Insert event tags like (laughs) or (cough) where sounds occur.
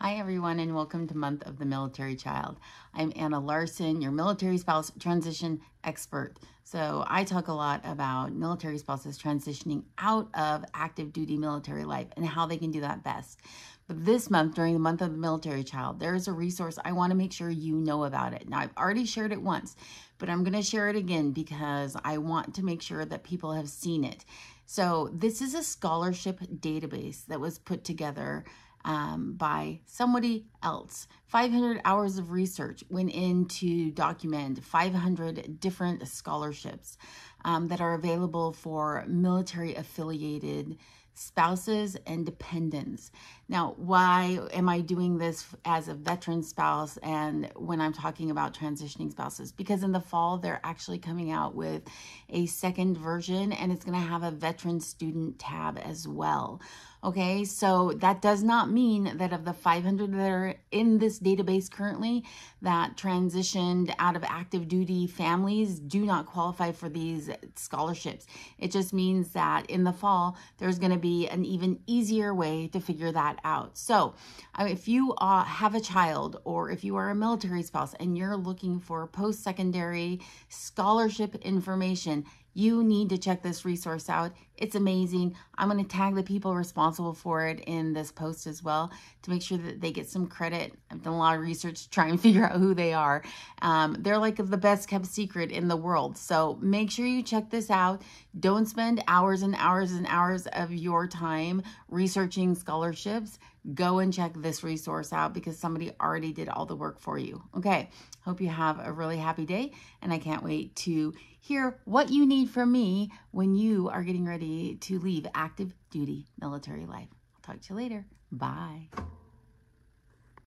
Hi, everyone, and welcome to Month of the Military Child. I'm Anna Larson, your military spouse transition expert. So, I talk a lot about military spouses transitioning out of active duty military life and how they can do that best. But this month, during the Month of the Military Child, there is a resource I want to make sure you know about it. Now, I've already shared it once, but I'm going to share it again because I want to make sure that people have seen it. So, this is a scholarship database that was put together um, by somebody else. 500 hours of research went in to document 500 different scholarships um, that are available for military affiliated spouses and dependents. Now, why am I doing this as a veteran spouse and when I'm talking about transitioning spouses? Because in the fall, they're actually coming out with a second version and it's going to have a veteran student tab as well. Okay, so that does not mean that of the 500 that are in this database currently that transitioned out of active duty families do not qualify for these scholarships. It just means that in the fall, there's going to be an even easier way to figure that out. So, if you uh, have a child or if you are a military spouse and you're looking for post secondary scholarship information, you need to check this resource out. It's amazing. I'm going to tag the people responsible for it in this post as well to make sure that they get some credit. I've done a lot of research to try and (laughs) figure out who they are. Um, they're like the best kept secret in the world. So make sure you check this out. Don't spend hours and hours and hours of your time researching scholarships go and check this resource out because somebody already did all the work for you. Okay, hope you have a really happy day, and I can't wait to hear what you need from me when you are getting ready to leave active duty military life. I'll talk to you later. Bye.